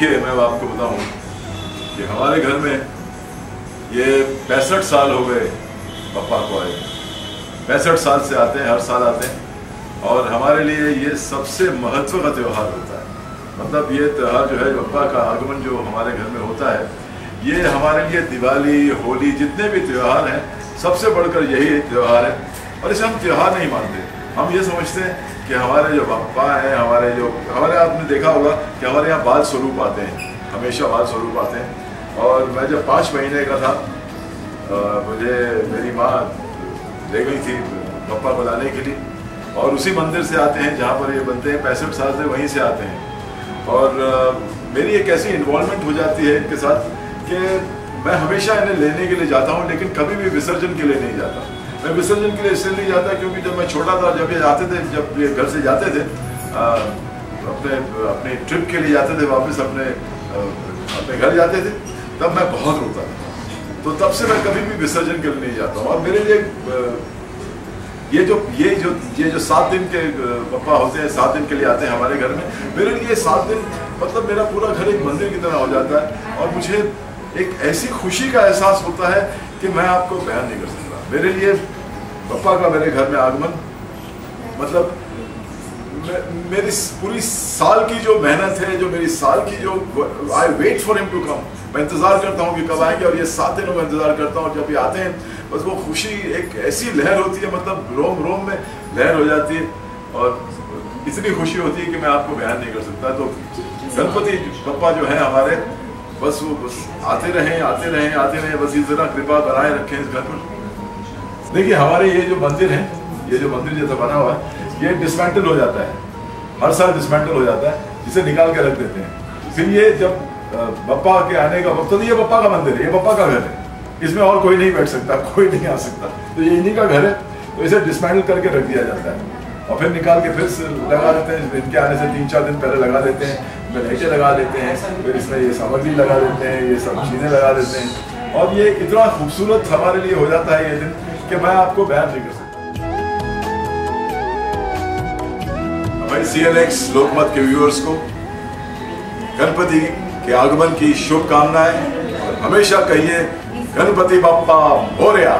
देखिए, मैं आपको बताऊँ कि हमारे घर में ये पैंसठ साल हो गए पापा को आए। पैंसठ साल से आते हैं, हर साल आते हैं। और हमारे लिए ये सबसे महत्व का त्यौहार होता है। मतलब ये त्यौहार जो है पप्पा का आगमन जो हमारे घर में होता है, ये हमारे लिए दिवाली, होली, जितने भी त्यौहार हैं, सबसे बढ़कर यही त्यौहार है। और इसे हम त्यौहार नहीं मानते। हम ये समझते हैं कि हमारे जो पापा हैं, हमारे जो, हमारे आपने देखा होगा कि हमारे यहाँ बाल स्वरूप आते हैं, हमेशा बाल स्वरूप आते हैं। और मैं जब पाँच महीने का था मुझे मेरी माँ ले गई थी पप्पा को लाने के लिए। और उसी मंदिर से आते हैं, जहाँ पर ये बनते हैं, पैंसठ साल से वहीं से आते हैं। और मेरी एक ऐसी इन्वॉल्वमेंट हो जाती है इनके साथ कि मैं हमेशा इन्हें लेने के लिए जाता हूँ, लेकिन कभी भी विसर्जन के लिए नहीं जाता। मैं विसर्जन के लिए इसलिए नहीं जाता क्योंकि जब मैं छोटा था जब ये आते थे जब ये घर से जाते थे आ, अपने अपने ट्रिप के लिए जाते थे वापस अपने अपने घर जाते थे तब मैं बहुत रोता था। तो तब से मैं कभी भी विसर्जन के लिए नहीं जाता और मेरे लिए ये जो ये जो ये जो सात दिन के पप्पा होते हैं सात दिन के लिए आते हैं हमारे घर में मेरे लिए सात दिन मतलब मेरा पूरा घर एक मंदिर की तरह हो जाता है। और मुझे एक ऐसी खुशी का एहसास होता है कि मैं आपको बयान नहीं कर सकता। मेरे लिए पप्पा का मेरे घर में आगमन मतलब मेरी पूरी साल की जो मेहनत है, जो मेरी साल की जो I wait for him to come मैं इंतज़ार करता हूँ कि कब आएँगे और ये सात दिनों में इंतज़ार करता हूँ जब ये आते हैं, बस वो खुशी एक ऐसी लहर होती है मतलब रोम रोम में लहर हो जाती है और इतनी खुशी होती है कि मैं आपको बयान नहीं कर सकता। तो गणपति पप्पा जो है हमारे, बस वो, बस आते रहे आते रहे आते रहे, बस इस तरह कृपा बनाए रखें इस घर पर। देखिए, हमारे ये जो मंदिर है, ये जो मंदिर जैसा बना हुआ है, ये डिसमेंटल हो जाता है। हर साल डिसमेंटल हो जाता है, जिसे निकाल के रख देते हैं। फिर ये जब बप्पा के आने का वक्त तो ये बप्पा का मंदिर है, ये बप्पा का घर है। इसमें और कोई नहीं बैठ सकता, कोई नहीं आ सकता। तो ये इन्हीं का घर है तो इसे डिसमेंटल करके रख दिया जाता है। और फिर निकाल के फिर लगा देते हैं, इनके आने से तीन चार दिन पहले लगा देते हैं लाइटें लगा देते हैं, फिर इसमें ये सामग्री लगा देते हैं, ये सब चीज़ें लगा देते हैं। और ये इतना खूबसूरत हमारे लिए हो जाता है ये दिन। कि मैं आपको बैन नहीं कर सकता। भाई सी एल एक्स लोकमत के व्यूअर्स को, गणपति के आगमन की शुभकामनाएँ, और हमेशा कहिए, गणपति बापा मोरिया।